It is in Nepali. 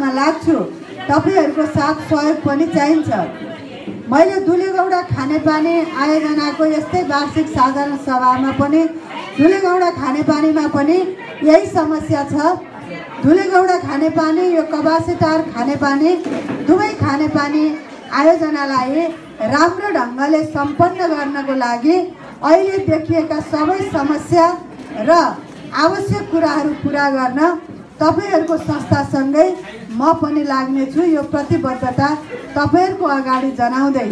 मा लाग्छु। तपाईँहरूको साथ सहयोग पनि चाहिन्छ। मैले दुलेगौडा खानेपानी आयोजनाको यस्तै वार्षिक साधारण सभामा पनि दुलेगौडा खानेपानीमा पनि यही समस्या छ। धुलेगौडा खानेपानी यो कबासेटार खानेपानी दुवै खानेपानी आयोजनालाई राम्रो ढङ्गले सम्पन्न गर्नको लागि अहिले देखिएका सबै समस्या र आवश्यक कुराहरू पुरा गर्न तपाईँहरूको संस्थासँगै म पनि लाग्नेछु यो प्रतिबद्धता तपाईँहरूको अगाडि जनाउँदै।